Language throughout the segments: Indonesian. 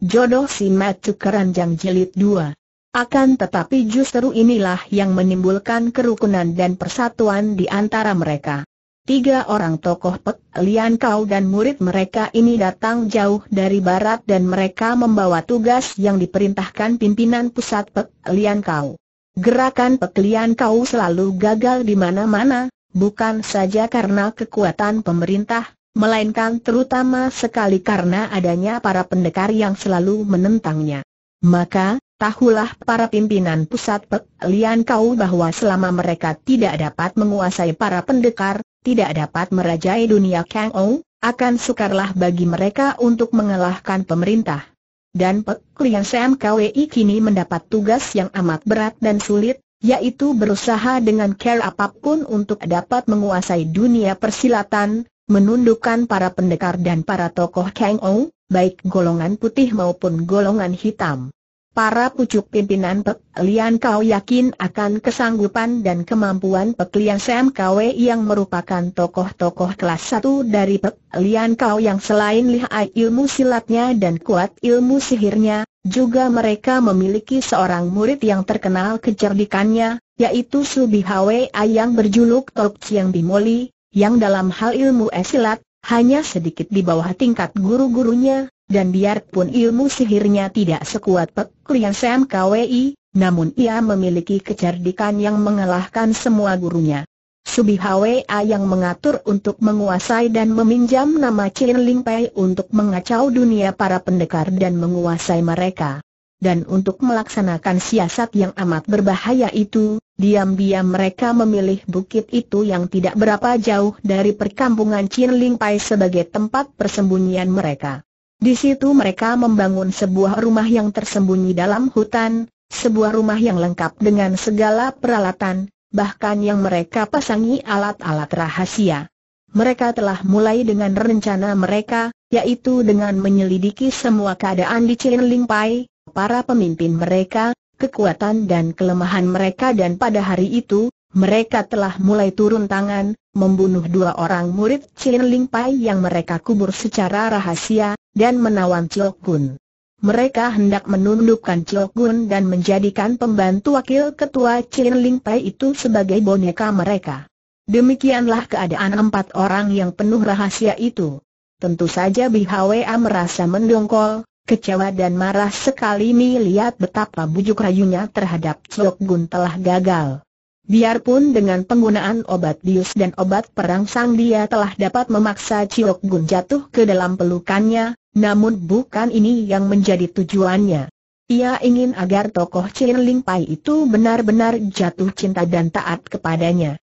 Jodoh si Matu Keranjang Jilid 2 Akan tetapi justru inilah yang menimbulkan kerukunan dan persatuan di antara mereka. Tiga orang tokoh Pek Lian Kau dan murid mereka ini datang jauh dari barat dan mereka membawa tugas yang diperintahkan pimpinan pusat Pek Lian Kau. Gerakan Pek Lian Kau selalu gagal di mana-mana, bukan saja karena kekuatan pemerintah, melainkan terutama sekali karena adanya para pendekar yang selalu menentangnya. Maka, tahulah para pimpinan pusat Lian kau bahwa selama mereka tidak dapat menguasai para pendekar, tidak dapat merajai dunia Kang Ou, akan sukarlah bagi mereka untuk mengalahkan pemerintah. Dan Pek Lian Sam KWI kini mendapat tugas yang amat berat dan sulit, yaitu berusaha dengan care apa pun untuk dapat menguasai dunia persilatan, menundukkan para pendekar dan para tokoh Kang Ou, baik golongan putih maupun golongan hitam. Para pucuk pimpinan Pek Lian Kau yakin akan kesanggupan dan kemampuan Pek Lian Sam Kwe yang merupakan tokoh-tokoh kelas satu dari Pek Lian Kau yang selain lihai ilmu silatnya dan kuat ilmu sihirnya, juga mereka memiliki seorang murid yang terkenal kecerdikannya, yaitu Subi Hwe yang berjuluk Tok Chiang Bimoli, yang dalam hal ilmu esilat, hanya sedikit di bawah tingkat guru-gurunya, dan biarpun ilmu sihirnya tidak sekuat Pek Klian Sam KWI, namun ia memiliki kecerdikan yang mengalahkan semua gurunya. Subi Hwa yang mengatur untuk menguasai dan meminjam nama Chin Ling Pai untuk mengacau dunia para pendekar dan menguasai mereka. Dan untuk melaksanakan siasat yang amat berbahaya itu, Diam-diam mereka memilih bukit itu yang tidak berapa jauh dari perkampungan Chin Ling Pai sebagai tempat persembunyian mereka. Di situ mereka membangun sebuah rumah yang tersembunyi dalam hutan, sebuah rumah yang lengkap dengan segala peralatan, bahkan yang mereka pasangi alat-alat rahasia. Mereka telah mulai dengan rencana mereka, yaitu dengan menyelidiki semua keadaan di Chin Ling Pai, para pemimpin mereka, kekuatan dan kelemahan mereka dan pada hari itu, mereka telah mulai turun tangan, membunuh dua orang murid Chin Ling Pai yang mereka kubur secara rahasia, dan menawan Chiok Gun. Mereka hendak menundukkan Chiok Gun dan menjadikan pembantu wakil ketua Chin Ling Pai itu sebagai boneka mereka. Demikianlah keadaan empat orang yang penuh rahasia itu. Tentu saja BHWA merasa mendongkol, kecewa dan marah sekali melihat betapa bujuk rayunya terhadap Chok Gun telah gagal. Biarpun dengan penggunaan obat bius dan obat perangsang dia telah dapat memaksa Chok Gun jatuh ke dalam pelukannya, namun bukan ini yang menjadi tujuannya. Ia ingin agar tokoh Ling Pai itu benar-benar jatuh cinta dan taat kepadanya.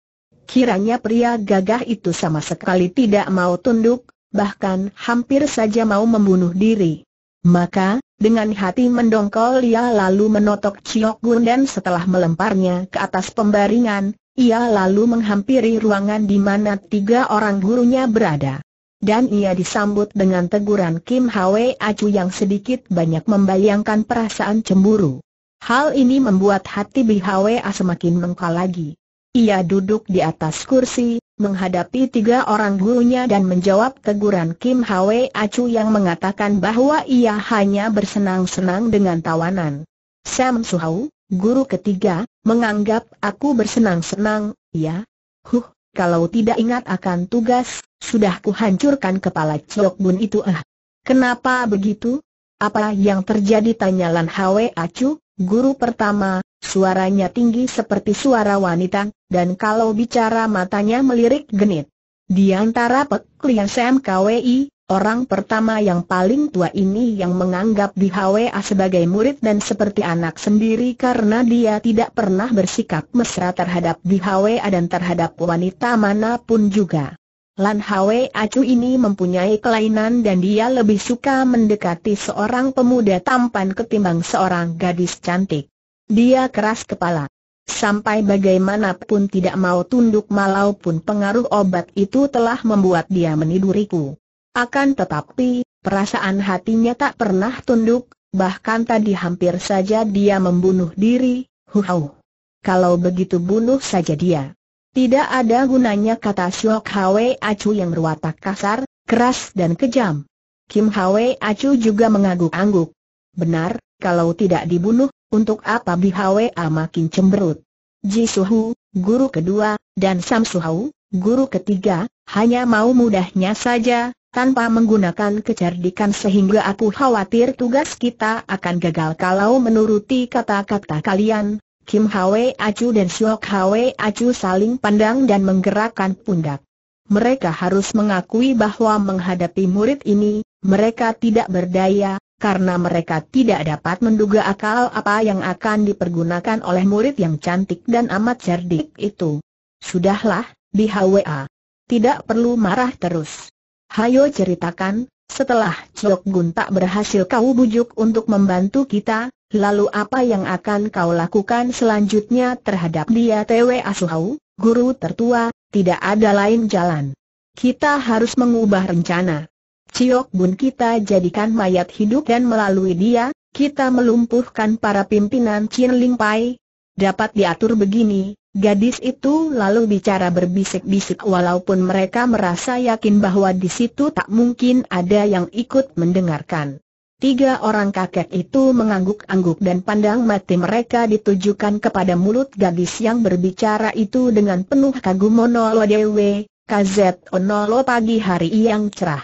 Kiranya pria gagah itu sama sekali tidak mau tunduk, bahkan hampir saja mau membunuh diri. Maka, dengan hati mendongkol ia lalu menotok Chiok Gun dan setelah melemparnya ke atas pembaringan, ia lalu menghampiri ruangan di mana tiga orang gurunya berada. Dan ia disambut dengan teguran Kim Hwe Acu yang sedikit banyak membayangkan perasaan cemburu. Hal ini membuat hati Bihwe semakin mengkal lagi. Ia duduk di atas kursi, menghadapi tiga orang gurunya dan menjawab teguran Kim Hwe Acu yang mengatakan bahwa ia hanya bersenang-senang dengan tawanan. Sam Suhau, guru ketiga, menganggap aku bersenang-senang, ya? Huh, kalau tidak ingat akan tugas, sudah kuhancurkan kepala Chok Bun itu ah. Kenapa begitu? Apa yang terjadi tanya Lan Hwe Acu, guru pertama, suaranya tinggi seperti suara wanita, dan kalau bicara matanya melirik genit. Di antara Pek Klian Sam KWI, orang pertama yang paling tua ini yang menganggap Di HWA sebagai murid dan seperti anak sendiri karena dia tidak pernah bersikap mesra terhadap Di HWA dan terhadap wanita mana pun juga. Lan Hwe Acu ini mempunyai kelainan dan dia lebih suka mendekati seorang pemuda tampan ketimbang seorang gadis cantik. Dia keras kepala. Sampai bagaimanapun tidak mau tunduk malaupun pengaruh obat itu telah membuat dia meniduriku. Akan tetapi, perasaan hatinya tak pernah tunduk, bahkan tadi hampir saja dia membunuh diri, huhau. Kalau begitu bunuh saja dia. Tidak ada gunanya kata Syok Hwe Acu yang berwatak kasar, keras dan kejam. Kim Hwe Acu juga mengangguk-angguk. Benar, kalau tidak dibunuh, untuk apa BHWA makin cemberut. Ji Suhu, guru kedua, dan Sam Suhau, guru ketiga, hanya mau mudahnya saja, tanpa menggunakan kecerdikan sehingga aku khawatir tugas kita akan gagal kalau menuruti kata-kata kalian. Kim Hwe Acu dan Syok Hwe Acu saling pandang dan menggerakkan pundak. Mereka harus mengakui bahwa menghadapi murid ini, mereka tidak berdaya, karena mereka tidak dapat menduga akal apa yang akan dipergunakan oleh murid yang cantik dan amat cerdik itu. Sudahlah, di HWA. Tidak perlu marah terus. Hayo ceritakan, setelah Chok Gun tak berhasil kau bujuk untuk membantu kita, lalu apa yang akan kau lakukan selanjutnya terhadap dia Tw Asuhau, guru tertua, tidak ada lain jalan. Kita harus mengubah rencana. Ciok Bun kita jadikan mayat hidup dan melalui dia, kita melumpuhkan para pimpinan Chin Ling Pai. Dapat diatur begini, gadis itu lalu bicara berbisik-bisik walaupun mereka merasa yakin bahwa di situ tak mungkin ada yang ikut mendengarkan. Tiga orang kakek itu mengangguk-angguk dan pandang mati mereka ditujukan kepada mulut gadis yang berbicara itu dengan penuh kagum Monolo Dewe, KZ Onolo pagi hari yang cerah.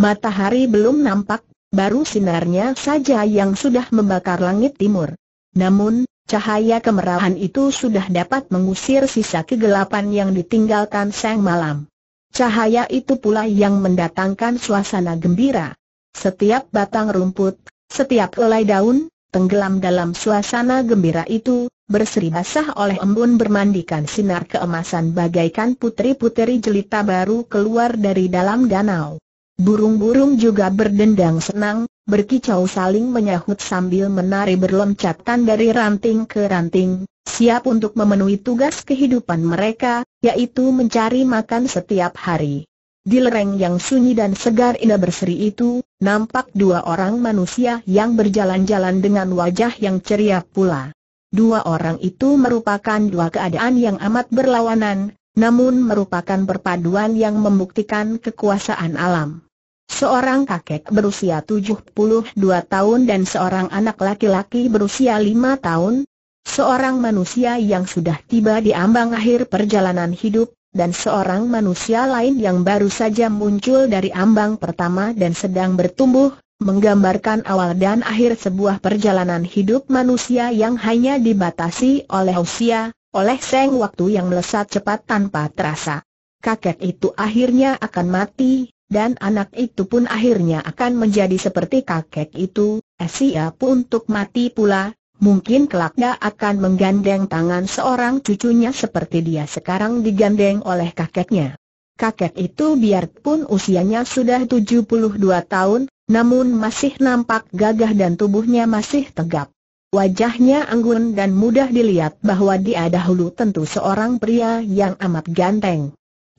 Matahari belum nampak, baru sinarnya saja yang sudah membakar langit timur. Namun, cahaya kemerahan itu sudah dapat mengusir sisa kegelapan yang ditinggalkan sang malam. Cahaya itu pula yang mendatangkan suasana gembira. Setiap batang rumput, setiap helai daun, tenggelam dalam suasana gembira itu, berseri basah oleh embun bermandikan sinar keemasan bagaikan putri-putri jelita baru keluar dari dalam danau. Burung-burung juga berdendang senang, berkicau saling menyahut sambil menari berloncatan dari ranting ke ranting, siap untuk memenuhi tugas kehidupan mereka, yaitu mencari makan setiap hari. Di lereng yang sunyi dan segar indah berseri itu, nampak dua orang manusia yang berjalan-jalan dengan wajah yang ceria pula. Dua orang itu merupakan dua keadaan yang amat berlawanan, namun merupakan perpaduan yang membuktikan kekuasaan alam. Seorang kakek berusia 72 tahun dan seorang anak laki-laki berusia 5 tahun. Seorang manusia yang sudah tiba di ambang akhir perjalanan hidup, dan seorang manusia lain yang baru saja muncul dari ambang pertama dan sedang bertumbuh, menggambarkan awal dan akhir sebuah perjalanan hidup manusia yang hanya dibatasi oleh usia, oleh seng waktu yang melesat cepat tanpa terasa. Kakek itu akhirnya akan mati, dan anak itu pun akhirnya akan menjadi seperti kakek itu, siap untuk mati pula, mungkin kelak dia akan menggandeng tangan seorang cucunya seperti dia sekarang digandeng oleh kakeknya. Kakek itu biarpun usianya sudah 72 tahun, namun masih nampak gagah dan tubuhnya masih tegap. Wajahnya anggun dan mudah dilihat bahwa dia dahulu tentu seorang pria yang amat ganteng.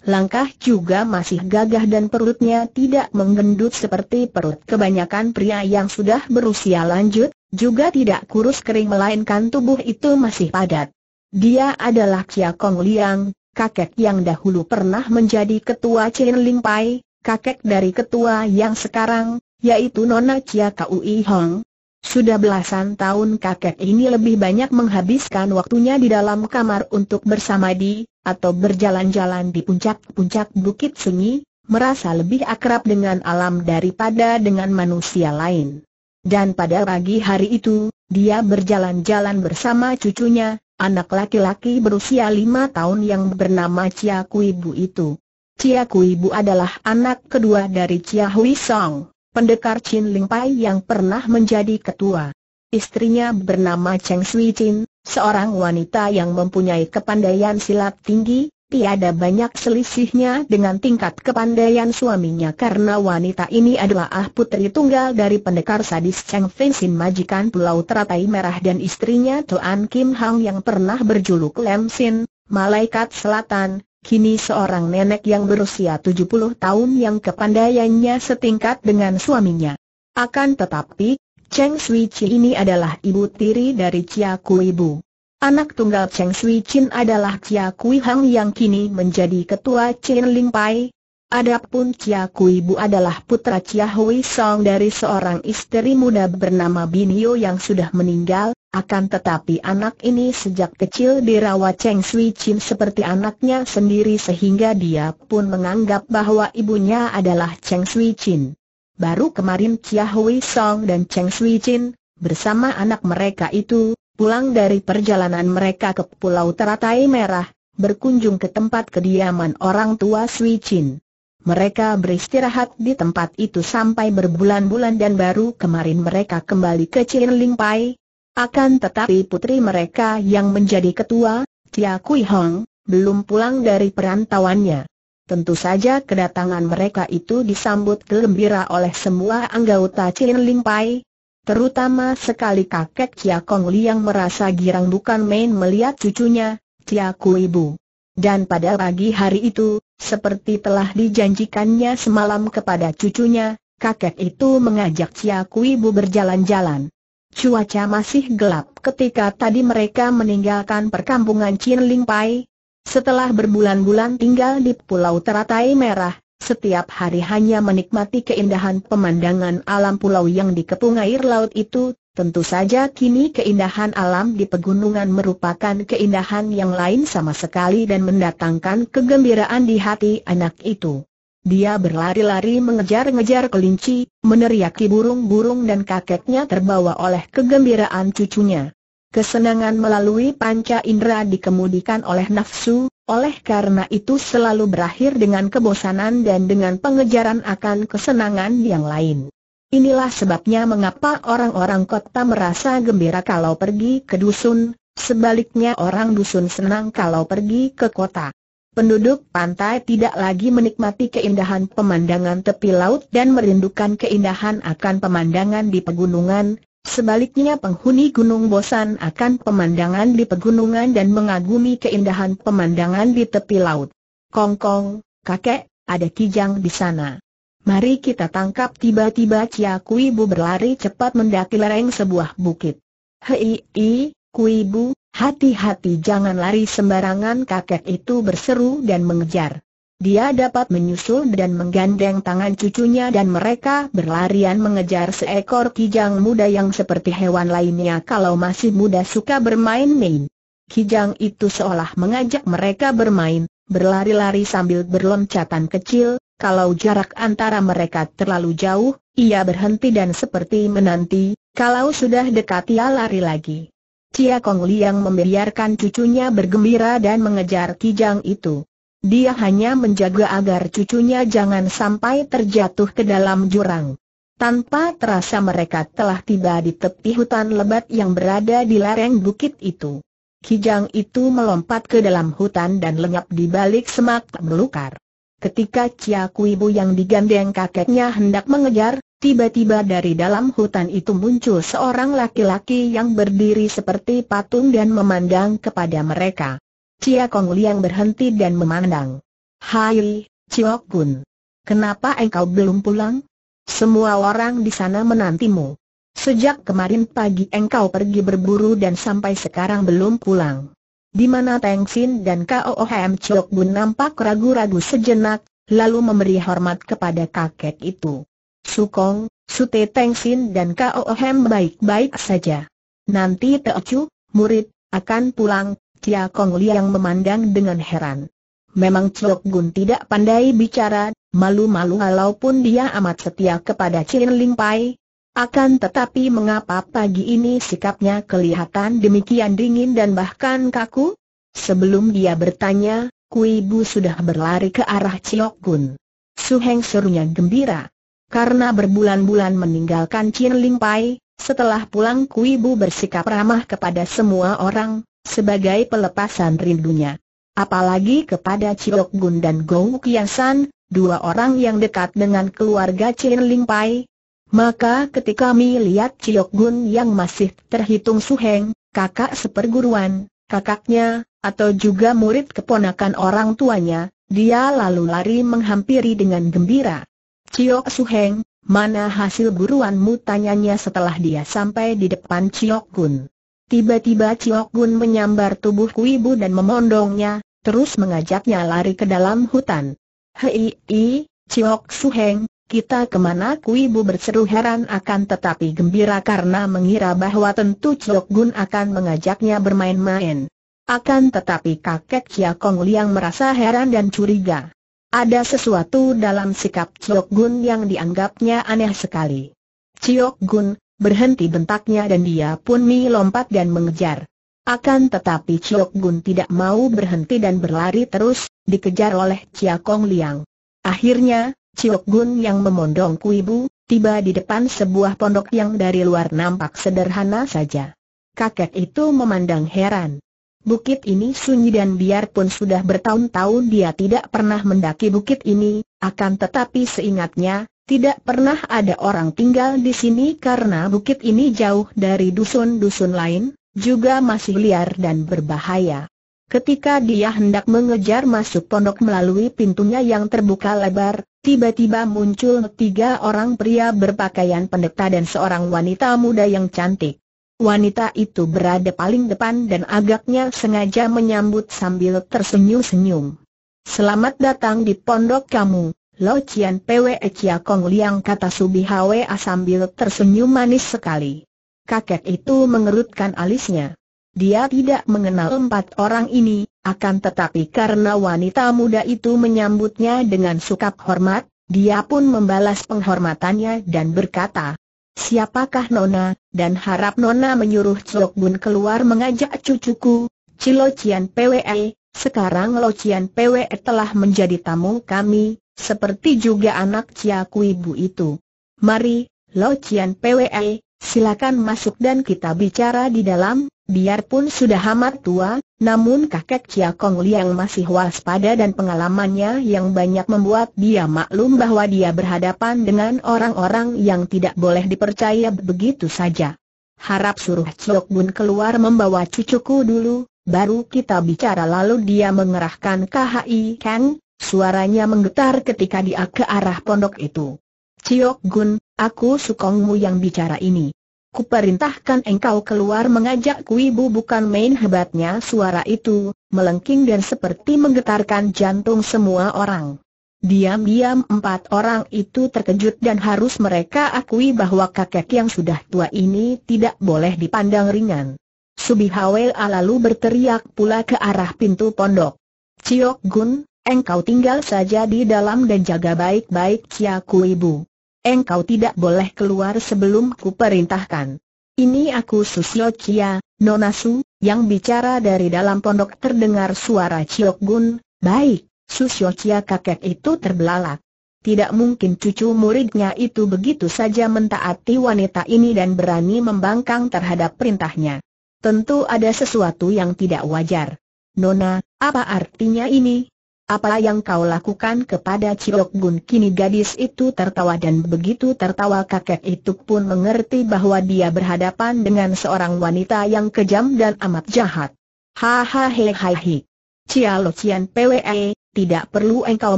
Langkah juga masih gagah dan perutnya tidak menggendut seperti perut kebanyakan pria yang sudah berusia lanjut, juga tidak kurus kering melainkan tubuh itu masih padat. Dia adalah Chia Kong Liang, kakek yang dahulu pernah menjadi ketua Chen Ling Pai, kakek dari ketua yang sekarang, yaitu Nona Chia Kui Hong. Sudah belasan tahun kakek ini lebih banyak menghabiskan waktunya di dalam kamar untuk bersama di, atau berjalan-jalan di puncak-puncak bukit sunyi, merasa lebih akrab dengan alam daripada dengan manusia lain. Dan pada pagi hari itu, dia berjalan-jalan bersama cucunya, anak laki-laki berusia lima tahun yang bernama Chia Kuibu itu. Chia Kuibu adalah anak kedua dari Chia Hui Song pendekar Chin Ling Pai yang pernah menjadi ketua. Istrinya bernama Cheng Sui Chin, seorang wanita yang mempunyai kepandaian silat tinggi, tiada banyak selisihnya dengan tingkat kepandaian suaminya karena wanita ini adalah ah putri tunggal dari pendekar sadis Cheng Feng Sin majikan Pulau Teratai Merah dan istrinya Tuan Kim Hang yang pernah berjuluk Lem Sin, Malaikat Selatan, kini seorang nenek yang berusia 70 tahun yang kepandaiannya setingkat dengan suaminya. Akan tetapi, Cheng Sui Chin ini adalah ibu tiri dari Chia Kui Bu. Anak tunggal Cheng Sui Chin adalah Chia Kui Hang yang kini menjadi ketua Chen Ling Pai. Adapun Chia Kui Bu adalah putra Chia Hui Song dari seorang istri muda bernama Binio yang sudah meninggal, akan tetapi anak ini sejak kecil dirawat Cheng Sui Chin seperti anaknya sendiri sehingga dia pun menganggap bahwa ibunya adalah Cheng Sui Chin. Baru kemarin Chia Hui Song dan Cheng Sui Chin, bersama anak mereka itu, pulang dari perjalanan mereka ke Pulau Teratai Merah, berkunjung ke tempat kediaman orang tua Sui Chin. Mereka beristirahat di tempat itu sampai berbulan-bulan dan baru kemarin mereka kembali ke Ling Pai. Akan tetapi putri mereka yang menjadi ketua, Tia Kui Hong, belum pulang dari perantauannya. Tentu saja kedatangan mereka itu disambut gembira oleh semua anggota Ling Pai, terutama sekali kakek Tia Kong Li yang merasa girang bukan main melihat cucunya, Tia Kui Bu. Dan pada pagi hari itu, seperti telah dijanjikannya semalam kepada cucunya, kakek itu mengajak Cia Ibu berjalan-jalan. Cuaca masih gelap ketika tadi mereka meninggalkan perkampungan Chin Ling Pai. Setelah berbulan-bulan tinggal di Pulau Teratai Merah, setiap hari hanya menikmati keindahan pemandangan alam pulau yang dikepung air laut itu, Tentu saja kini keindahan alam di pegunungan merupakan keindahan yang lain sama sekali dan mendatangkan kegembiraan di hati anak itu. Dia berlari-lari mengejar-ngejar kelinci, meneriaki burung-burung dan kakeknya terbawa oleh kegembiraan cucunya. Kesenangan melalui panca indera dikemudikan oleh nafsu, oleh karena itu selalu berakhir dengan kebosanan dan dengan pengejaran akan kesenangan yang lain. Inilah sebabnya mengapa orang-orang kota merasa gembira kalau pergi ke dusun, sebaliknya orang dusun senang kalau pergi ke kota. Penduduk pantai tidak lagi menikmati keindahan pemandangan tepi laut dan merindukan keindahan akan pemandangan di pegunungan, sebaliknya penghuni gunung bosan akan pemandangan di pegunungan dan mengagumi keindahan pemandangan di tepi laut. Kong-kong, kakek, ada kijang di sana. Mari kita tangkap tiba-tiba Cia Kuibu berlari cepat mendaki lereng sebuah bukit. Hei, i, Kuibu, hati-hati jangan lari sembarangan kakek itu berseru dan mengejar. Dia dapat menyusul dan menggandeng tangan cucunya dan mereka berlarian mengejar seekor kijang muda yang seperti hewan lainnya kalau masih muda suka bermain-main. Kijang itu seolah mengajak mereka bermain, berlari-lari sambil berloncatan kecil, kalau jarak antara mereka terlalu jauh, ia berhenti dan seperti menanti, kalau sudah dekat ia lari lagi. Cia Kong Liang membiarkan cucunya bergembira dan mengejar kijang itu. Dia hanya menjaga agar cucunya jangan sampai terjatuh ke dalam jurang. Tanpa terasa mereka telah tiba di tepi hutan lebat yang berada di lereng bukit itu. Kijang itu melompat ke dalam hutan dan lenyap di balik semak belukar. Ketika Chia Kui Bu yang digandeng kakeknya hendak mengejar, tiba-tiba dari dalam hutan itu muncul seorang laki-laki yang berdiri seperti patung dan memandang kepada mereka. Chia Kong Liang berhenti dan memandang. Hai, Chiok Gun. Kenapa engkau belum pulang? Semua orang di sana menantimu. Sejak kemarin pagi engkau pergi berburu dan sampai sekarang belum pulang di mana Teng Sin dan KOOHM Chok Bun nampak ragu-ragu sejenak, lalu memberi hormat kepada kakek itu. Sukong, Sute Teng Sin dan KOOHM baik-baik saja. Nanti Teocu, murid, akan pulang, Tia Kong Liang memandang dengan heran. Memang Chok Gun tidak pandai bicara, malu-malu walaupun dia amat setia kepada Chin Ling Pai, akan tetapi mengapa pagi ini sikapnya kelihatan demikian dingin dan bahkan kaku? Sebelum dia bertanya, Kui Bu sudah berlari ke arah Ciok Kun. Su Heng serunya gembira. Karena berbulan-bulan meninggalkan Chin Ling Pai, setelah pulang Kui Bu bersikap ramah kepada semua orang, sebagai pelepasan rindunya. Apalagi kepada Ciok Gun dan Gou Kiasan, dua orang yang dekat dengan keluarga Chin Ling Pai, maka ketika Mi lihat Ciok Gun yang masih terhitung suheng, kakak seperguruan, kakaknya, atau juga murid keponakan orang tuanya, dia lalu lari menghampiri dengan gembira. Ciok Suheng, mana hasil buruanmu tanyanya setelah dia sampai di depan Ciok Gun. Tiba-tiba Ciok Gun menyambar tubuh Kuibu dan memondongnya, terus mengajaknya lari ke dalam hutan. Hei, i, Ciok Suheng, kita ke mana Kuibu berseru heran akan tetapi gembira karena mengira bahwa tentu Ciok Gun akan mengajaknya bermain-main. Akan tetapi kakek Chia Kong Liang merasa heran dan curiga. Ada sesuatu dalam sikap Ciok Gun yang dianggapnya aneh sekali. Ciok Gun, berhenti bentaknya dan dia pun mi lompat dan mengejar. Akan tetapi Ciok Gun tidak mau berhenti dan berlari terus, dikejar oleh Chia Kong Liang. Akhirnya, Ciok Gun yang memondong kuibu, tiba di depan sebuah pondok yang dari luar nampak sederhana saja. Kakek itu memandang heran. Bukit ini sunyi dan biarpun sudah bertahun-tahun dia tidak pernah mendaki bukit ini, akan tetapi seingatnya, tidak pernah ada orang tinggal di sini karena bukit ini jauh dari dusun-dusun lain, juga masih liar dan berbahaya. Ketika dia hendak mengejar masuk pondok melalui pintunya yang terbuka lebar, tiba-tiba muncul tiga orang pria berpakaian pendeta dan seorang wanita muda yang cantik. Wanita itu berada paling depan dan agaknya sengaja menyambut sambil tersenyum-senyum. Selamat datang di pondok kamu, Lo Chian Pwe Chia Kong Liang kata Subi Hwa sambil tersenyum manis sekali. Kakek itu mengerutkan alisnya. Dia tidak mengenal empat orang ini, akan tetapi karena wanita muda itu menyambutnya dengan sukap hormat, dia pun membalas penghormatannya dan berkata, Siapakah Nona, dan harap Nona menyuruh Chok Bun keluar mengajak cucuku, Cilo Cian PWE, sekarang Lo Cian PWE telah menjadi tamu kami, seperti juga anak Cia Ibu itu. Mari, Lo Cian PWE, silakan masuk dan kita bicara di dalam, Biarpun sudah amat tua, namun kakek Chia Kong Liang masih waspada dan pengalamannya yang banyak membuat dia maklum bahwa dia berhadapan dengan orang-orang yang tidak boleh dipercaya begitu saja. Harap suruh Ciok Bun keluar membawa cucuku dulu, baru kita bicara lalu dia mengerahkan KHI Kang, suaranya menggetar ketika dia ke arah pondok itu. Ciok Gun, aku sukongmu yang bicara ini. Kuperintahkan engkau keluar mengajak kuibu bukan main hebatnya suara itu, melengking dan seperti menggetarkan jantung semua orang. Diam-diam empat orang itu terkejut dan harus mereka akui bahwa kakek yang sudah tua ini tidak boleh dipandang ringan. Subi Hawel lalu berteriak pula ke arah pintu pondok. Ciok Gun, engkau tinggal saja di dalam dan jaga baik-baik Cia Kuibu. Engkau tidak boleh keluar sebelum ku perintahkan. Ini aku Susio Chia, Nona yang bicara dari dalam pondok terdengar suara Ciok Gun, baik, Susio Chia kakek itu terbelalak. Tidak mungkin cucu muridnya itu begitu saja mentaati wanita ini dan berani membangkang terhadap perintahnya. Tentu ada sesuatu yang tidak wajar. Nona, apa artinya ini? Apa yang kau lakukan kepada Ciok Gun kini gadis itu tertawa dan begitu tertawa kakek itu pun mengerti bahwa dia berhadapan dengan seorang wanita yang kejam dan amat jahat. Hahaha hai hai Cia Lo Cian PWE, tidak perlu engkau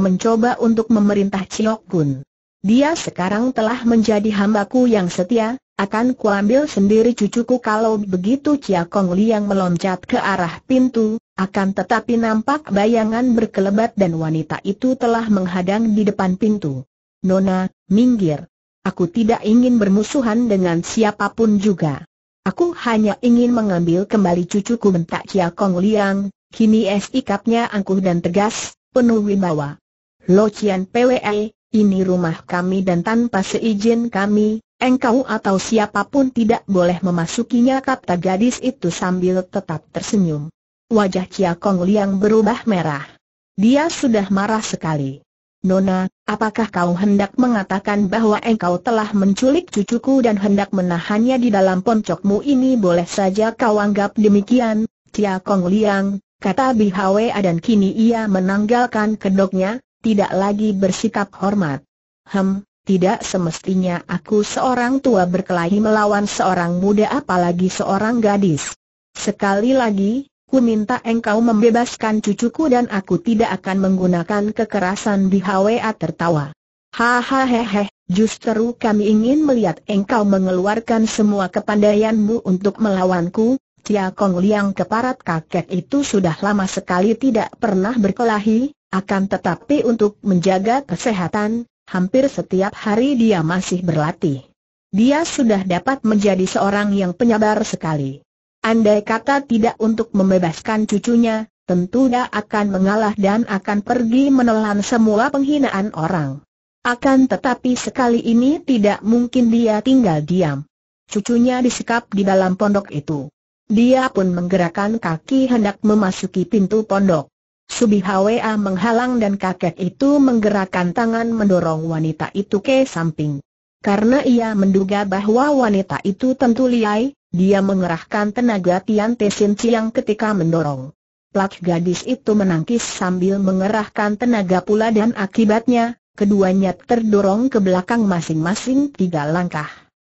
mencoba untuk memerintah Ciok Gun. Dia sekarang telah menjadi hambaku yang setia, akan kuambil sendiri cucuku kalau begitu Cia Kong Liang meloncat ke arah pintu, akan tetapi nampak bayangan berkelebat dan wanita itu telah menghadang di depan pintu. Nona, minggir. Aku tidak ingin bermusuhan dengan siapa pun juga. Aku hanya ingin mengambil kembali cucuku bentak Chia Kong Liang, kini es ikapnya angkuh dan tegas, penuh wibawa. Lo Cian PWE, ini rumah kami dan tanpa seizin kami, engkau atau siapa pun tidak boleh memasukinya kata gadis itu sambil tetap tersenyum. Wajah Chia Kong Liang berubah merah. Dia sudah marah sekali. Nona, apakah kau hendak mengatakan bahwa engkau telah menculik cucuku dan hendak menahannya di dalam poncokmu ini boleh saja kau anggap demikian, Chia Kong Liang, kata Bihwe dan kini ia menanggalkan kedoknya, tidak lagi bersikap hormat. Hem, tidak semestinya aku seorang tua berkelahi melawan seorang muda apalagi seorang gadis. Sekali lagi, Ku minta engkau membebaskan cucuku dan aku tidak akan menggunakan kekerasan BHWA tertawa. Hahaha, justru kami ingin melihat engkau mengeluarkan semua kepandaianmu untuk melawanku, Tia Kong Liang keparat kakek itu sudah lama sekali tidak pernah berkelahi, Akan tetapi untuk menjaga kesehatan, hampir setiap hari dia masih berlatih. Dia sudah dapat menjadi seorang yang penyabar sekali. Andai kata tidak untuk membebaskan cucunya, tentu dia akan mengalah dan akan pergi menelan semua penghinaan orang. Akan tetapi sekali ini tidak mungkin dia tinggal diam. Cucunya disekap di dalam pondok itu. Dia pun menggerakkan kaki hendak memasuki pintu pondok. Subi Hwa menghalang dan kakek itu menggerakkan tangan mendorong wanita itu ke samping. Karena ia menduga bahwa wanita itu tentu liai, dia mengerahkan tenaga Tian Tesin Ciang ketika mendorong. Plak gadis itu menangkis sambil mengerahkan tenaga pula dan akibatnya, keduanya terdorong ke belakang masing-masing tiga langkah.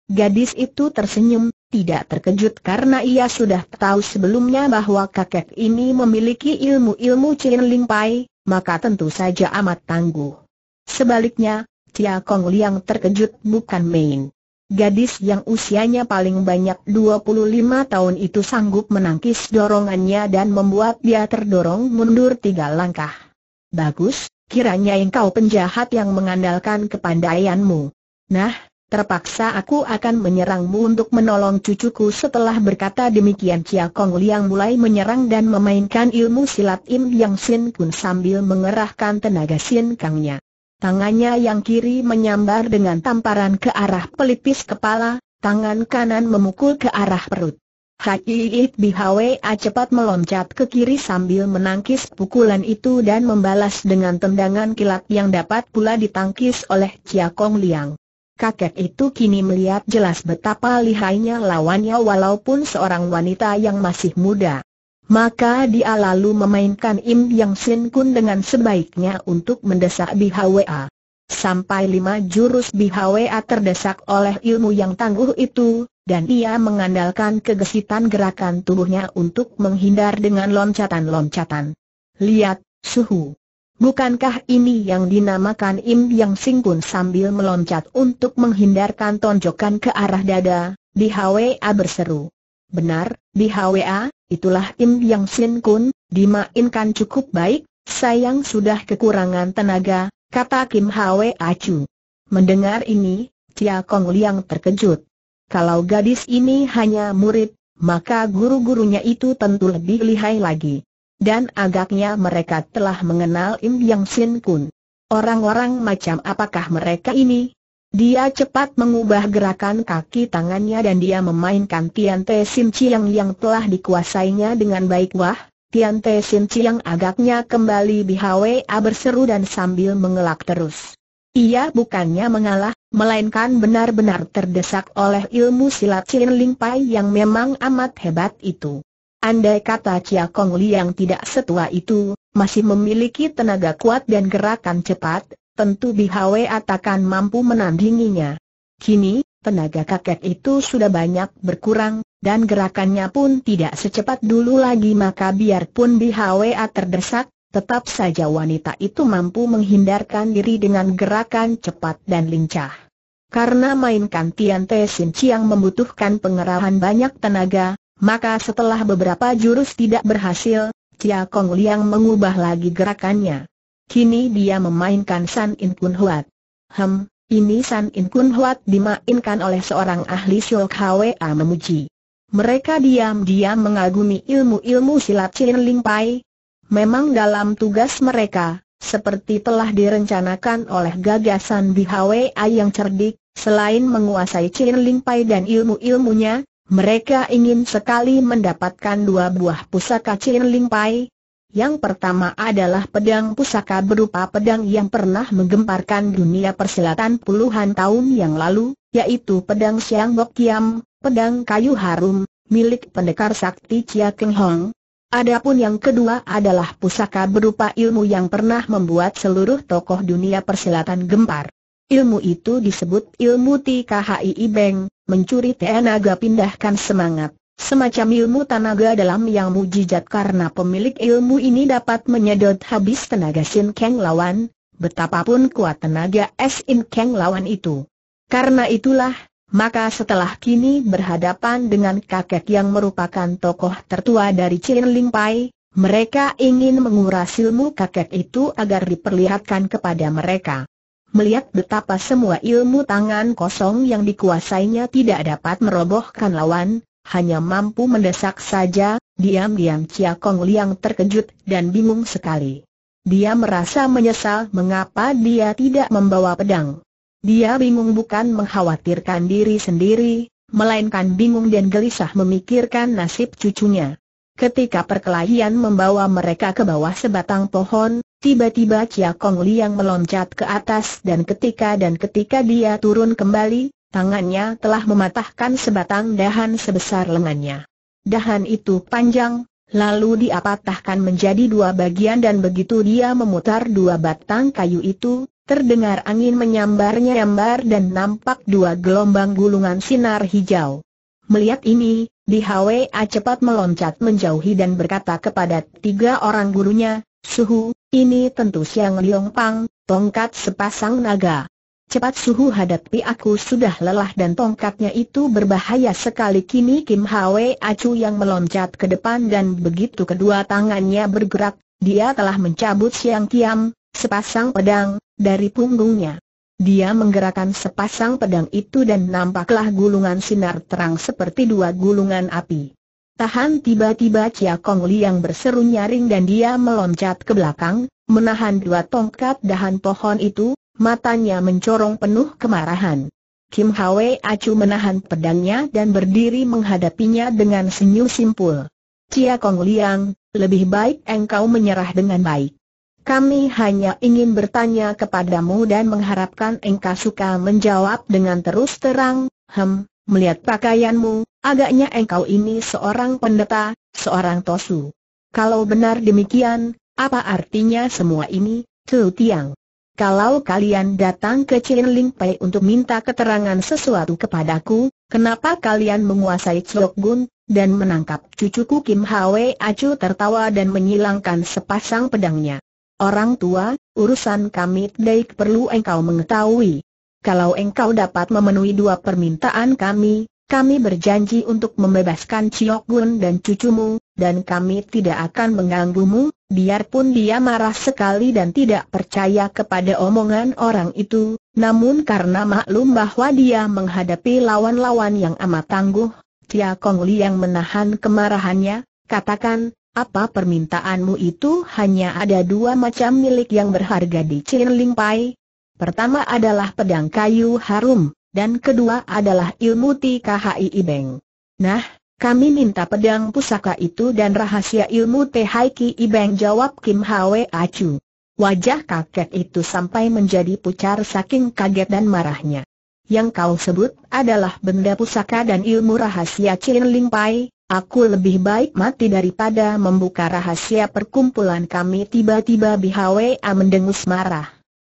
Gadis itu tersenyum, tidak terkejut karena ia sudah tahu sebelumnya bahwa kakek ini memiliki ilmu-ilmu Chin Ling Pai, maka tentu saja amat tangguh. Sebaliknya, Tia Kong Liang terkejut bukan main. Gadis yang usianya paling banyak 25 tahun itu sanggup menangkis dorongannya dan membuat dia terdorong mundur tiga langkah. Bagus, kiranya engkau penjahat yang mengandalkan kepandaianmu. Nah, Terpaksa aku akan menyerangmu untuk menolong cucuku setelah berkata demikian Chia Kong Liang mulai menyerang dan memainkan ilmu silat Im Yang Sin Kun sambil mengerahkan tenaga Sin Kangnya. Tangannya yang kiri menyambar dengan tamparan ke arah pelipis kepala, tangan kanan memukul ke arah perut. Hakiit Bihwe cepat meloncat ke kiri sambil menangkis pukulan itu dan membalas dengan tendangan kilat yang dapat pula ditangkis oleh Chia Kong Liang. Kakek itu kini melihat jelas betapa lihainya lawannya walaupun seorang wanita yang masih muda. Maka dia lalu memainkan Im Yang Sin Kun dengan sebaiknya untuk mendesak BHWA. Sampai lima jurus BHWA terdesak oleh ilmu yang tangguh itu, dan ia mengandalkan kegesitan gerakan tubuhnya untuk menghindar dengan loncatan-loncatan. Lihat, suhu. Bukankah ini yang dinamakan Im Yang Singkun sambil meloncat untuk menghindarkan tonjokan ke arah dada, Di Hwa berseru. Benar, Di Hwa, itulah Im Yang Singkun, dimainkan cukup baik, sayang sudah kekurangan tenaga, kata Kim Hwa Chu. Mendengar ini, Tia Kong Liang terkejut. Kalau gadis ini hanya murid, maka guru-gurunya itu tentu lebih lihai lagi dan agaknya mereka telah mengenal Im Yang Sin Kun. Orang-orang macam apakah mereka ini? Dia cepat mengubah gerakan kaki tangannya dan dia memainkan Tian Te Sim Chiang yang telah dikuasainya dengan baik wah. Tian Te Sim Chiang agaknya kembali BHWA berseru dan sambil mengelak terus. Ia bukannya mengalah, melainkan benar-benar terdesak oleh ilmu silat Chin Ling Pai yang memang amat hebat itu. Andai kata Chia Kong Li yang tidak setua itu, masih memiliki tenaga kuat dan gerakan cepat, tentu Bihwe takkan mampu menandinginya. Kini, tenaga kakek itu sudah banyak berkurang, dan gerakannya pun tidak secepat dulu lagi maka biarpun Bihwe terdesak, tetap saja wanita itu mampu menghindarkan diri dengan gerakan cepat dan lincah. Karena mainkan Tian Te Sin Chiang membutuhkan pengerahan banyak tenaga, maka setelah beberapa jurus tidak berhasil, Tia Kong Liang mengubah lagi gerakannya. Kini dia memainkan San In Kun Huat. Hem, ini San In Kun Huat dimainkan oleh seorang ahli Shok Hwa memuji. Mereka diam-diam mengagumi ilmu-ilmu silat Chin Ling Pai. Memang dalam tugas mereka, seperti telah direncanakan oleh gagasan BHWA yang cerdik, selain menguasai Chin Ling Pai dan ilmu-ilmunya, mereka ingin sekali mendapatkan dua buah pusaka Chin Ling Pai. Yang pertama adalah pedang pusaka berupa pedang yang pernah menggemparkan dunia persilatan puluhan tahun yang lalu, yaitu pedang Siang Bok Kiam, pedang kayu harum, milik pendekar sakti Chia Keng Hong. Adapun yang kedua adalah pusaka berupa ilmu yang pernah membuat seluruh tokoh dunia persilatan gempar. Ilmu itu disebut ilmu TKHI Beng, mencuri tenaga pindahkan semangat. Semacam ilmu tenaga dalam yang mujizat karena pemilik ilmu ini dapat menyedot habis tenaga Sin Kang lawan, betapapun kuat tenaga Sin Kang lawan itu. Karena itulah, maka setelah kini berhadapan dengan kakek yang merupakan tokoh tertua dari Chin Ling Pai, Mereka ingin menguras ilmu kakek itu agar diperlihatkan kepada mereka. Melihat betapa semua ilmu tangan kosong yang dikuasainya tidak dapat merobohkan lawan, hanya mampu mendesak saja, diam-diam Chia Kong Liang terkejut dan bingung sekali. Dia merasa menyesal mengapa dia tidak membawa pedang. Dia bingung bukan mengkhawatirkan diri sendiri, melainkan bingung dan gelisah memikirkan nasib cucunya. Ketika perkelahian membawa mereka ke bawah sebatang pohon, tiba-tiba Chia Kong Liang meloncat ke atas dan ketika dan ketika dia turun kembali, tangannya telah mematahkan sebatang dahan sebesar lengannya. Dahan itu panjang, lalu dia patahkan menjadi dua bagian dan begitu dia memutar dua batang kayu itu, terdengar angin menyambar-nyambar dan nampak dua gelombang gulungan sinar hijau. Melihat ini, Di Hwa cepat meloncat menjauhi dan berkata kepada tiga orang gurunya, Suhu, ini tentu Siang Liong Pang, tongkat sepasang naga. Cepat suhu hadapi aku sudah lelah dan tongkatnya itu berbahaya sekali kini Kim Hwa Acu yang meloncat ke depan dan begitu kedua tangannya bergerak, dia telah mencabut Siang Kiam, sepasang pedang, dari punggungnya. Dia menggerakkan sepasang pedang itu dan nampaklah gulungan sinar terang seperti dua gulungan api. Tahan tiba-tiba Chia Kong Li yang berseru nyaring dan dia meloncat ke belakang, menahan dua tongkat dahan pohon itu, matanya mencorong penuh kemarahan. Kim Hwe Acu menahan pedangnya dan berdiri menghadapinya dengan senyum simpul. Chia Kong Liang, lebih baik engkau menyerah dengan baik. Kami hanya ingin bertanya kepadamu dan mengharapkan engkau suka menjawab dengan terus terang, hem, melihat pakaianmu, agaknya engkau ini seorang pendeta, seorang tosu. Kalau benar demikian, apa artinya semua ini, Tu Tiang? Kalau kalian datang ke Chin Pai untuk minta keterangan sesuatu kepadaku, kenapa kalian menguasai Chok Gun, dan menangkap cucuku Kim Hwe Acu tertawa dan menyilangkan sepasang pedangnya. Orang tua, urusan kami Daik perlu engkau mengetahui. Kalau engkau dapat memenuhi dua permintaan kami, kami berjanji untuk membebaskan Ciok Gun dan cucumu, dan kami tidak akan mengganggumu, biarpun dia marah sekali dan tidak percaya kepada omongan orang itu, namun karena maklum bahwa dia menghadapi lawan-lawan yang amat tangguh, Tia Kong Li yang menahan kemarahannya, katakan, apa permintaanmu itu hanya ada dua macam milik yang berharga di Chin Ling Pai? Pertama adalah pedang kayu harum, dan kedua adalah ilmu TKHI Ibeng. Nah, kami minta pedang pusaka itu dan rahasia ilmu THI Ibeng jawab Kim Hwe Acu. Wajah kakek itu sampai menjadi pucar saking kaget dan marahnya. Yang kau sebut adalah benda pusaka dan ilmu rahasia Chin Ling Pai, Aku lebih baik mati daripada membuka rahasia perkumpulan kami tiba-tiba BHWA mendengus marah.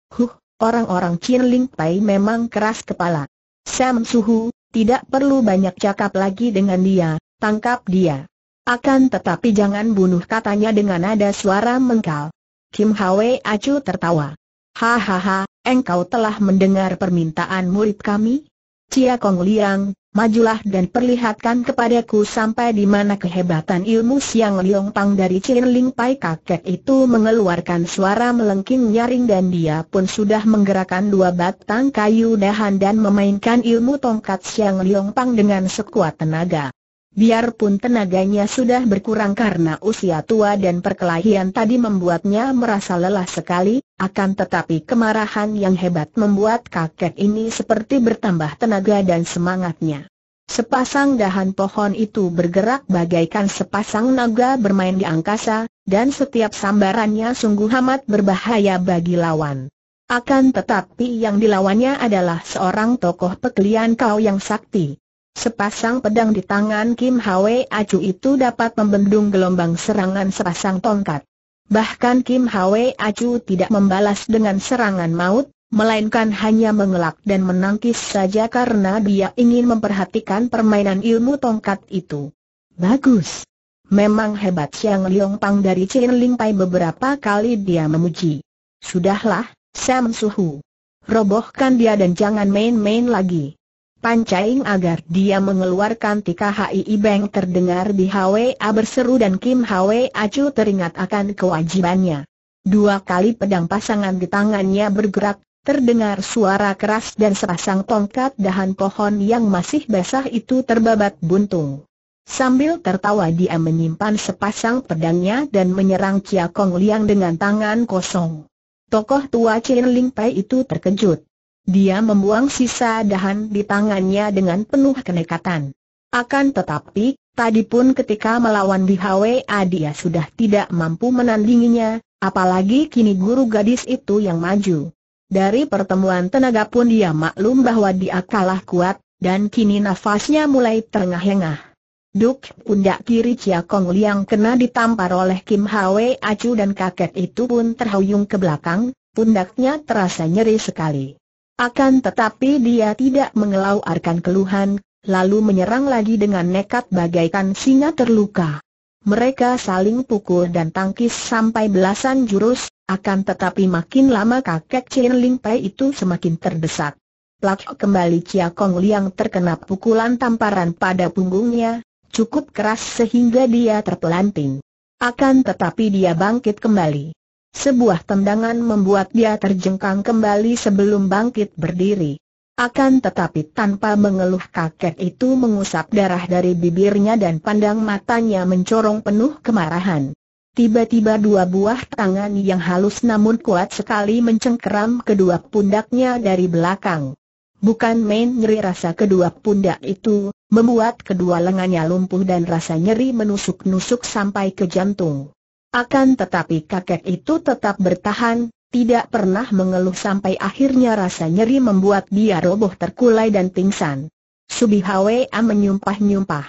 Huh, orang-orang Chin Ling Pai memang keras kepala. Sam Suhu, tidak perlu banyak cakap lagi dengan dia, tangkap dia. Akan tetapi jangan bunuh katanya dengan nada suara mengkal. Kim Hwe Acu tertawa. Hahaha, engkau telah mendengar permintaan murid kami? Cia Kong Liang, majulah dan perlihatkan kepadaku sampai di mana kehebatan ilmu Siang Liong Pang dari Chin Ling Pai kakek itu mengeluarkan suara melengking nyaring dan dia pun sudah menggerakkan dua batang kayu dahan dan memainkan ilmu tongkat Siang Liong Pang dengan sekuat tenaga. Biarpun tenaganya sudah berkurang karena usia tua dan perkelahian tadi membuatnya merasa lelah sekali, akan tetapi kemarahan yang hebat membuat kakek ini seperti bertambah tenaga dan semangatnya. Sepasang dahan pohon itu bergerak bagaikan sepasang naga bermain di angkasa, dan setiap sambarannya sungguh amat berbahaya bagi lawan. Akan tetapi yang dilawannya adalah seorang tokoh pekelian kau yang sakti. Sepasang pedang di tangan Kim Hwe Acu itu dapat membendung gelombang serangan sepasang tongkat. Bahkan Kim Hwe Acu tidak membalas dengan serangan maut, melainkan hanya mengelak dan menangkis saja karena dia ingin memperhatikan permainan ilmu tongkat itu. Bagus. Memang hebat Siang Liong Pang dari Chin Ling Pai beberapa kali dia memuji. Sudahlah, Sam Suhu. Robohkan dia dan jangan main-main lagi. Pancaing agar dia mengeluarkan tika HII Bank terdengar di HWA berseru dan Kim HWA Chu teringat akan kewajibannya. Dua kali pedang pasangan di tangannya bergerak, terdengar suara keras dan sepasang tongkat dahan pohon yang masih basah itu terbabat buntung. Sambil tertawa dia menyimpan sepasang pedangnya dan menyerang Chia Kong Liang dengan tangan kosong. Tokoh tua Chin Ling Pai itu terkejut. Dia membuang sisa dahan di tangannya dengan penuh kenekatan. Akan tetapi, tadi pun ketika melawan di HWA dia sudah tidak mampu menandinginya, apalagi kini guru gadis itu yang maju. Dari pertemuan tenaga pun dia maklum bahwa dia kalah kuat, dan kini nafasnya mulai terengah-engah. Duk pundak kiri Chia Kong Liang kena ditampar oleh Kim Hwe Acu dan kakek itu pun terhuyung ke belakang, pundaknya terasa nyeri sekali. Akan tetapi dia tidak mengelauarkan keluhan, lalu menyerang lagi dengan nekat bagaikan singa terluka. Mereka saling pukul dan tangkis sampai belasan jurus, akan tetapi makin lama kakek Chen Ling Pai itu semakin terdesak. Plak kembali Chia Kong Liang terkena pukulan tamparan pada punggungnya, cukup keras sehingga dia terpelanting. Akan tetapi dia bangkit kembali. Sebuah tendangan membuat dia terjengkang kembali sebelum bangkit berdiri. Akan tetapi tanpa mengeluh kakek itu mengusap darah dari bibirnya dan pandang matanya mencorong penuh kemarahan. Tiba-tiba dua buah tangan yang halus namun kuat sekali mencengkeram kedua pundaknya dari belakang. Bukan main nyeri rasa kedua pundak itu, membuat kedua lengannya lumpuh dan rasa nyeri menusuk-nusuk sampai ke jantung. Akan tetapi kakek itu tetap bertahan, tidak pernah mengeluh sampai akhirnya rasa nyeri membuat dia roboh terkulai dan pingsan. Subi Hwa menyumpah-nyumpah.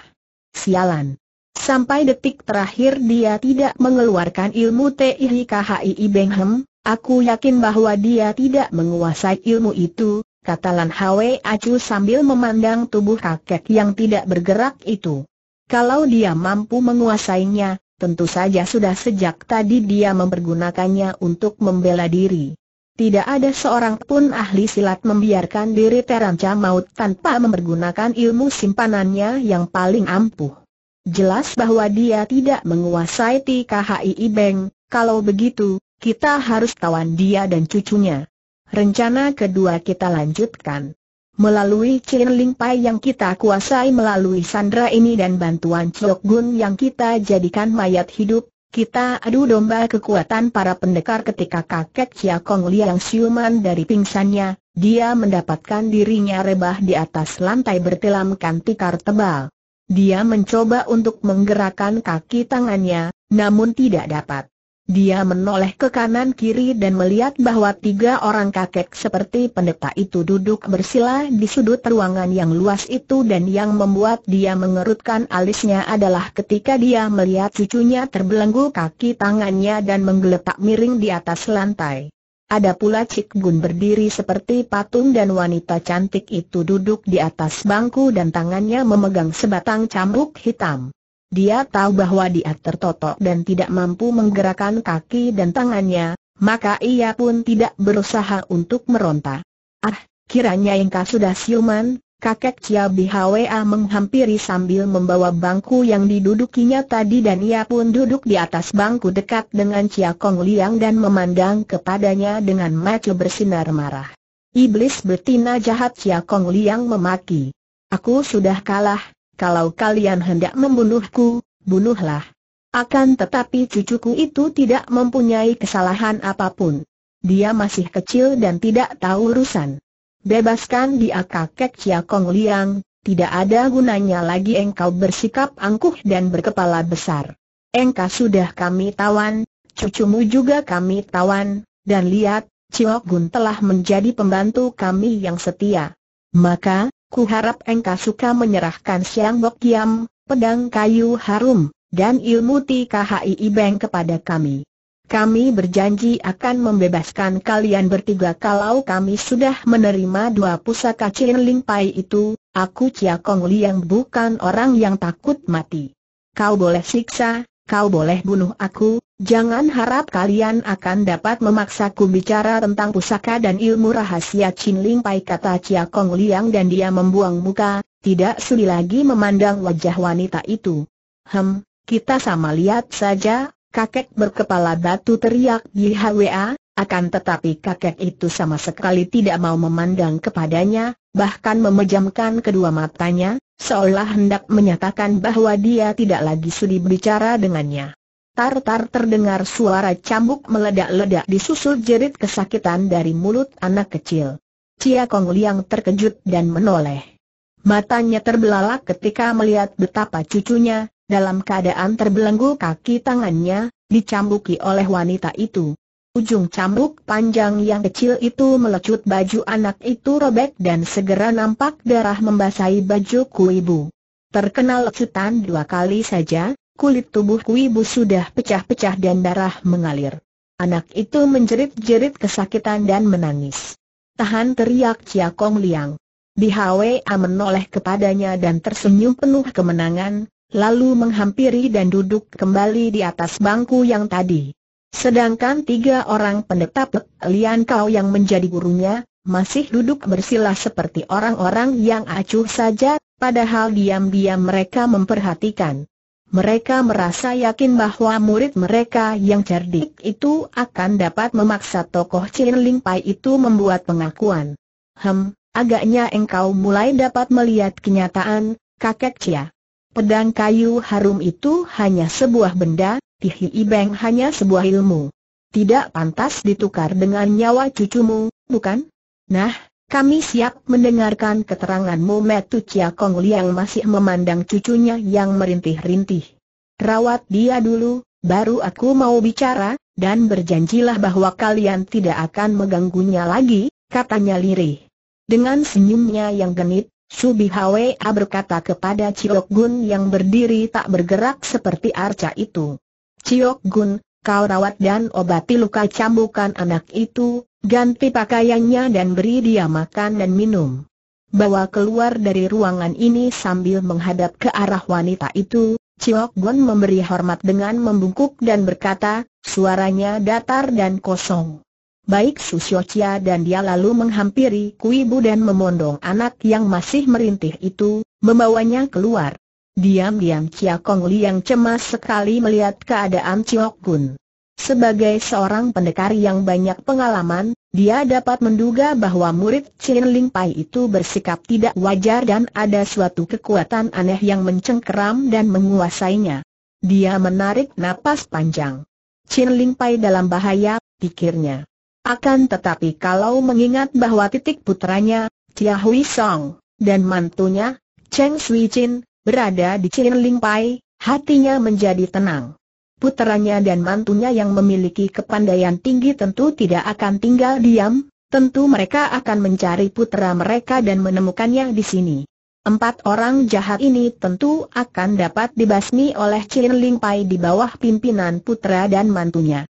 Sialan. Sampai detik terakhir dia tidak mengeluarkan ilmu TIHKHI Benghem, aku yakin bahwa dia tidak menguasai ilmu itu, kata Lan Hwa Acu sambil memandang tubuh kakek yang tidak bergerak itu. Kalau dia mampu menguasainya, tentu saja sudah sejak tadi dia mempergunakannya untuk membela diri. Tidak ada seorang pun ahli silat membiarkan diri terancam maut tanpa mempergunakan ilmu simpanannya yang paling ampuh. Jelas bahwa dia tidak menguasai TKHI Beng, kalau begitu, kita harus tawan dia dan cucunya. Rencana kedua kita lanjutkan. Melalui Chin Ling Pai yang kita kuasai melalui Sandra ini dan bantuan Chok Gun yang kita jadikan mayat hidup, kita adu domba kekuatan para pendekar ketika kakek Chia Kong Liang siuman dari pingsannya, dia mendapatkan dirinya rebah di atas lantai bertilamkan tikar tebal. Dia mencoba untuk menggerakkan kaki tangannya, namun tidak dapat. Dia menoleh ke kanan kiri dan melihat bahwa tiga orang kakek seperti pendeta itu duduk bersila di sudut ruangan yang luas itu dan yang membuat dia mengerutkan alisnya adalah ketika dia melihat cucunya terbelenggu kaki tangannya dan menggeletak miring di atas lantai. Ada pula Cik Gun berdiri seperti patung dan wanita cantik itu duduk di atas bangku dan tangannya memegang sebatang cambuk hitam. Dia tahu bahwa dia tertotok dan tidak mampu menggerakkan kaki dan tangannya, maka ia pun tidak berusaha untuk meronta. Ah, kiranya engkau sudah siuman, kakek Chia Bhwa menghampiri sambil membawa bangku yang didudukinya tadi dan ia pun duduk di atas bangku dekat dengan Chia Kong Liang dan memandang kepadanya dengan mata bersinar marah. Iblis betina jahat Chia Kong Liang memaki. Aku sudah kalah, kalau kalian hendak membunuhku, bunuhlah. Akan tetapi cucuku itu tidak mempunyai kesalahan apa pun. Dia masih kecil dan tidak tahu urusan. Bebaskan dia kakek Chia Kong Liang, tidak ada gunanya lagi engkau bersikap angkuh dan berkepala besar. Engkau sudah kami tawan, cucumu juga kami tawan, dan lihat, Ciok Gun telah menjadi pembantu kami yang setia. Maka, Ku harap engkau suka menyerahkan Siang Bok Kiam, pedang kayu harum, dan ilmu TKHI Bank kepada kami. Kami berjanji akan membebaskan kalian bertiga kalau kami sudah menerima dua pusaka Ling Pai itu, aku Chia Kong Li yang bukan orang yang takut mati. Kau boleh siksa, kau boleh bunuh aku, Jangan harap kalian akan dapat memaksaku bicara tentang pusaka dan ilmu rahasia Chin Ling Pai kata Chia Kong Liang dan dia membuang muka, tidak sudi lagi memandang wajah wanita itu. Hem, kita sama lihat saja, kakek berkepala batu teriak di HWA, akan tetapi kakek itu sama sekali tidak mau memandang kepadanya, bahkan memejamkan kedua matanya, seolah hendak menyatakan bahwa dia tidak lagi sudi berbicara dengannya. Tar-tar terdengar suara cambuk meledak-ledak disusul jerit kesakitan dari mulut anak kecil. Cia Kong Liang terkejut dan menoleh. Matanya terbelalak ketika melihat betapa cucunya, dalam keadaan terbelenggu kaki tangannya, dicambuki oleh wanita itu. Ujung cambuk panjang yang kecil itu melecut baju anak itu robek dan segera nampak darah membasahi baju kuibu. Terkena lecutan dua kali saja, kulit tubuh Kuibu sudah pecah-pecah dan darah mengalir. Anak itu menjerit-jerit kesakitan dan menangis. Tahan teriak Chia Kong Liang. Di HWA menoleh kepadanya dan tersenyum penuh kemenangan, lalu menghampiri dan duduk kembali di atas bangku yang tadi. Sedangkan tiga orang pendeta Lian Kau yang menjadi gurunya, masih duduk bersila seperti orang-orang yang acuh saja, padahal diam-diam mereka memperhatikan. Mereka merasa yakin bahwa murid mereka yang cerdik itu akan dapat memaksa tokoh Chin Ling Pai itu membuat pengakuan. Hem, agaknya engkau mulai dapat melihat kenyataan, kakek Cia. Pedang kayu harum itu hanya sebuah benda, Tihi Ibeng hanya sebuah ilmu. Tidak pantas ditukar dengan nyawa cucumu, bukan? Nah, kami siap mendengarkan keteranganmu Metu Chia Kong Liang masih memandang cucunya yang merintih-rintih. Rawat dia dulu, baru aku mau bicara, dan berjanjilah bahwa kalian tidak akan mengganggunya lagi, katanya lirih. Dengan senyumnya yang genit, Subi Hwa berkata kepada Ciok Gun yang berdiri tak bergerak seperti arca itu. Ciok Gun, kau rawat dan obati luka cambukan anak itu, ganti pakaiannya dan beri dia makan dan minum. Bawa keluar dari ruangan ini sambil menghadap ke arah wanita itu, Ciok Gun memberi hormat dengan membungkuk dan berkata, suaranya datar dan kosong. Baik Susyocia dan dia lalu menghampiri Kuibu dan memondong anak yang masih merintih itu, membawanya keluar. Diam-diam Chia Kong Li yang cemas sekali melihat keadaan Ciok Gun. Sebagai seorang pendekar yang banyak pengalaman, dia dapat menduga bahwa murid Chin Ling Pai itu bersikap tidak wajar dan ada suatu kekuatan aneh yang mencengkeram dan menguasainya. Dia menarik napas panjang. Chin Ling Pai dalam bahaya, pikirnya. Akan tetapi kalau mengingat bahwa titik putranya, Tia Hui Song, dan mantunya, Cheng Sui Chin, berada di Chin Ling Pai, hatinya menjadi tenang puteranya dan mantunya yang memiliki kepandaian tinggi tentu tidak akan tinggal diam, tentu mereka akan mencari putra mereka dan menemukannya di sini. Empat orang jahat ini tentu akan dapat dibasmi oleh Chin Ling Pai di bawah pimpinan putra dan mantunya.